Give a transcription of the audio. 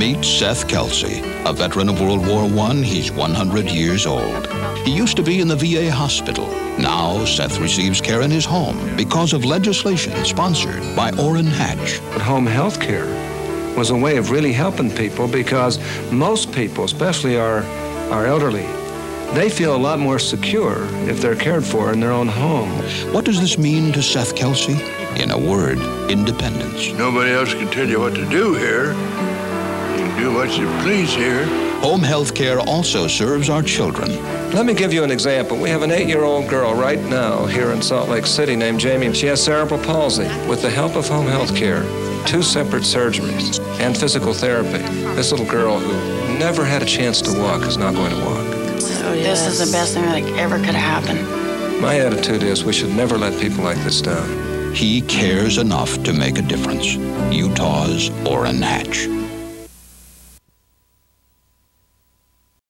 Meet Seth Kelsey, a veteran of World War I. He's 100 years old. He used to be in the VA hospital. Now, Seth receives care in his home because of legislation sponsored by Orrin Hatch. Home health care was a way of really helping people because most people, especially our, our elderly, they feel a lot more secure if they're cared for in their own home. What does this mean to Seth Kelsey? In a word, independence. Nobody else can tell you what to do here. You can do what you please here. Home health care also serves our children. Let me give you an example. We have an eight-year-old girl right now here in Salt Lake City named Jamie. She has cerebral palsy. With the help of home health care, two separate surgeries, and physical therapy, this little girl who never had a chance to walk is now going to walk. So this is the best thing that ever could happen. My attitude is we should never let people like this down. He cares enough to make a difference. Utah's Orrin Hatch.